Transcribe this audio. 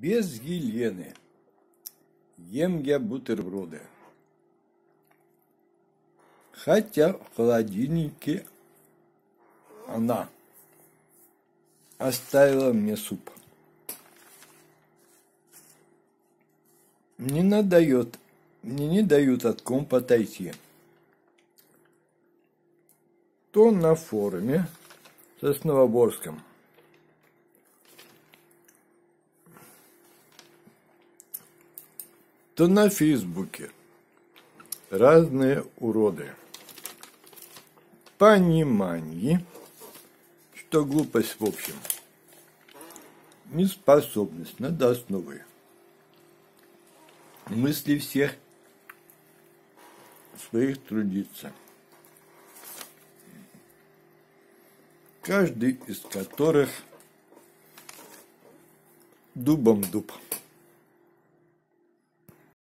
Без Елены ем я бутерброды. Хотя в холодильнике она оставила мне суп. Не дает, мне не дают от комп отойти. То на форуме в Сосновоборском – то на Фейсбуке разные уроды. Понимание, что глупость в общем, неспособность над основой мысли всех своих трудиться, каждый из которых дубом дуб.